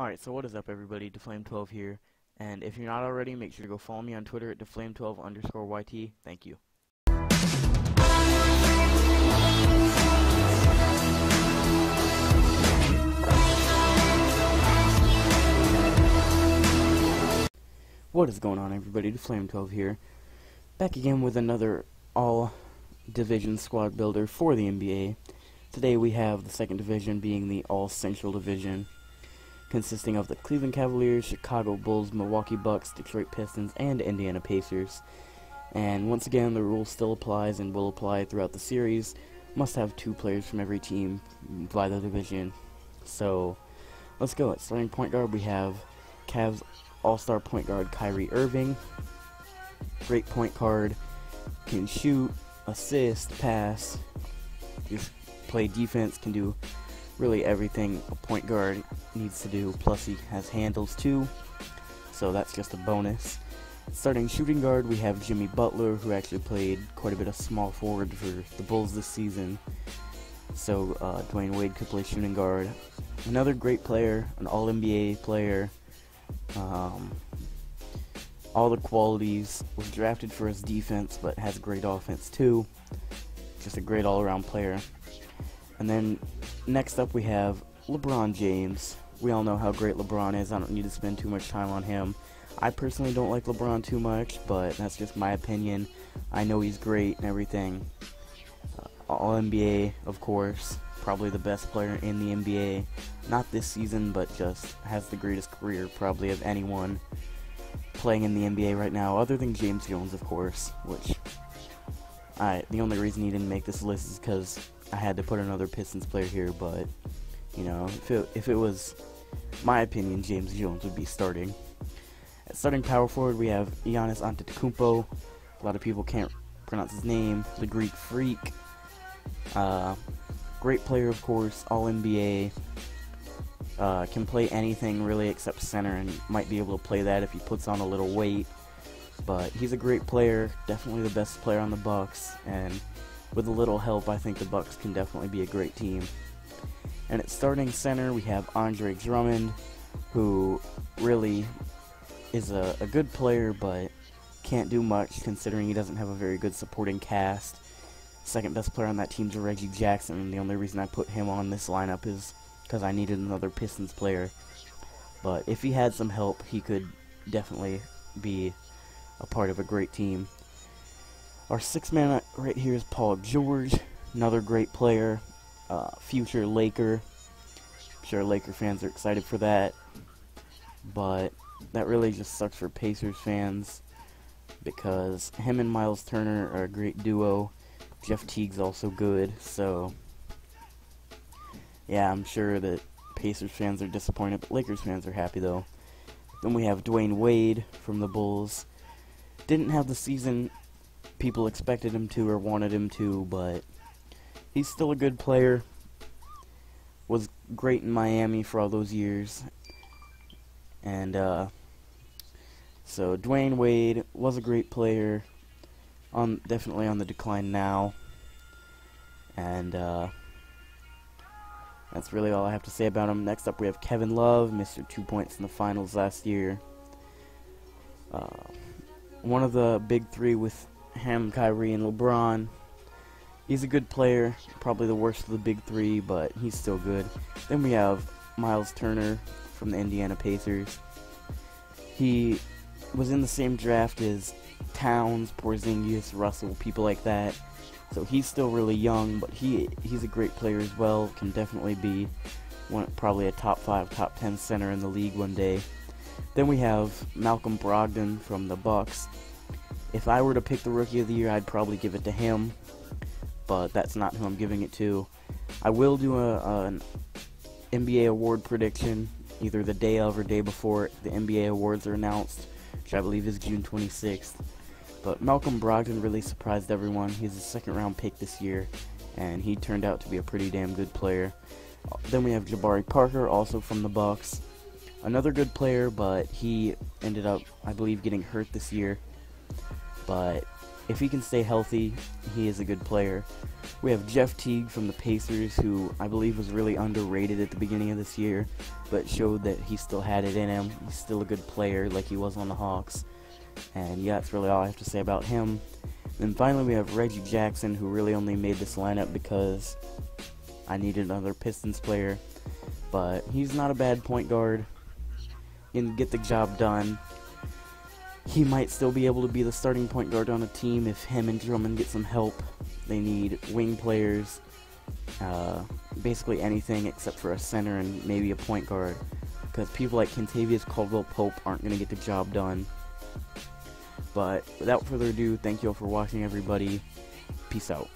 Alright, so what is up everybody, DaFlame12 here, and if you're not already, make sure to go follow me on Twitter at DaFlame12 underscore YT. Thank you. What is going on everybody, DaFlame12 here, back again with another all division squad builder for the NBA. Today we have the second division being the all central division consisting of the Cleveland Cavaliers, Chicago Bulls, Milwaukee Bucks, Detroit Pistons, and Indiana Pacers. And once again, the rule still applies and will apply throughout the series. Must have two players from every team by the division. So, let's go. At starting point guard, we have Cavs All-Star point guard Kyrie Irving. Great point guard, can shoot, assist, pass, just play defense, can do really everything a point guard needs to do, plus he has handles too, so that's just a bonus. Starting shooting guard, we have Jimmy Butler, who actually played quite a bit of small forward for the Bulls this season, so uh, Dwyane Wade could play shooting guard. Another great player, an All-NBA player, um, all the qualities, was drafted for his defense, but has great offense too. Just a great all-around player. And then next up we have LeBron James. We all know how great LeBron is. I don't need to spend too much time on him. I personally don't like LeBron too much, but that's just my opinion. I know he's great and everything. Uh, all NBA, of course. Probably the best player in the NBA. Not this season, but just has the greatest career probably of anyone playing in the NBA right now, other than James Jones, of course, which I the only reason he didn't make this list is because I had to put another Pistons player here, but you know, if it, if it was my opinion, James Jones would be starting. At starting power forward, we have Giannis Antetokounmpo. A lot of people can't pronounce his name. The Greek Freak. Uh, great player, of course. All NBA. Uh, can play anything really except center, and might be able to play that if he puts on a little weight. But he's a great player. Definitely the best player on the Bucks, and with a little help, I think the Bucks can definitely be a great team. And at starting center, we have Andre Drummond, who really is a, a good player, but can't do much considering he doesn't have a very good supporting cast. Second best player on that team is Reggie Jackson, and the only reason I put him on this lineup is because I needed another Pistons player. But if he had some help, he could definitely be a part of a great team. Our sixth man right here is Paul George, another great player, uh, future Laker. I'm sure Laker fans are excited for that, but that really just sucks for Pacers fans because him and Miles Turner are a great duo. Jeff Teague's also good, so yeah, I'm sure that Pacers fans are disappointed, but Lakers fans are happy though. Then we have Dwyane Wade from the Bulls. Didn't have the season people expected him to or wanted him to, but he's still a good player. Was great in Miami for all those years. And, uh, so Dwyane Wade was a great player. On definitely on the decline now. And, uh, that's really all I have to say about him. Next up, we have Kevin Love, Mr. Two Points in the Finals last year. Uh, one of the big three with him, Kyrie, and LeBron. He's a good player, probably the worst of the big three, but he's still good. Then we have Miles Turner from the Indiana Pacers. He was in the same draft as Towns, Porzingis, Russell, people like that. So he's still really young, but he he's a great player as well. Can definitely be one, probably a top five, top ten center in the league one day. Then we have Malcolm Brogdon from the Bucks. If I were to pick the Rookie of the Year, I'd probably give it to him, but that's not who I'm giving it to. I will do a, a an NBA award prediction either the day of or day before the NBA awards are announced, which I believe is June 26th. But Malcolm Brogdon really surprised everyone. He's a second round pick this year, and he turned out to be a pretty damn good player. Then we have Jabari Parker, also from the Bucks. Another good player, but he ended up, I believe, getting hurt this year but if he can stay healthy, he is a good player. We have Jeff Teague from the Pacers, who I believe was really underrated at the beginning of this year, but showed that he still had it in him. He's still a good player, like he was on the Hawks. And yeah, that's really all I have to say about him. Then finally, we have Reggie Jackson, who really only made this lineup because I needed another Pistons player. But he's not a bad point guard. He can get the job done. He might still be able to be the starting point guard on a team if him and Drummond get some help. They need wing players, uh, basically anything except for a center and maybe a point guard. Because people like Kentavious Caldwell Pope aren't going to get the job done. But without further ado, thank you all for watching, everybody. Peace out.